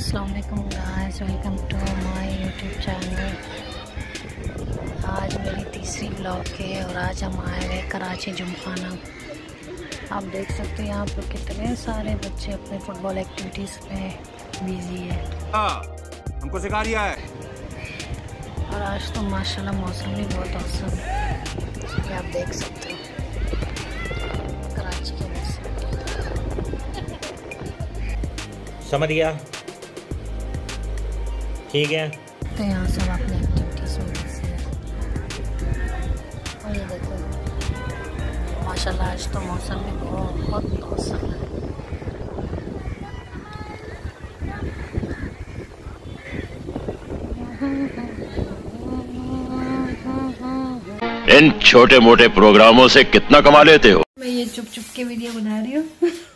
अस्सलाम वालेकुम guys welcome to my YouTube channel आज मेरी तीसरी ब्लॉग है और आज हम आए हुए कराची जुमखाना। आप देख सकते हैं यहाँ पर कितने सारे बच्चे अपने फुटबॉल एक्टिविटीज़ में बिज़ी है। हाँ, हमको सिखा रिया है। और आज तो माशाल्लाह मौसम भी बहुत औसम है। आप देख सकते हो। कराची के मौसम। समझ गया। ठीक है। तो यहाँ सब अपनी एक्टिविटीज़ में और ये देखो। माशाल्लाह आज तो मौसम भी बहुत औसम है। इन छोटे मोटे प्रोग्रामों से कितना कमा लेते हो? मैं ये चुप चुप के वीडियो बना रही हूँ।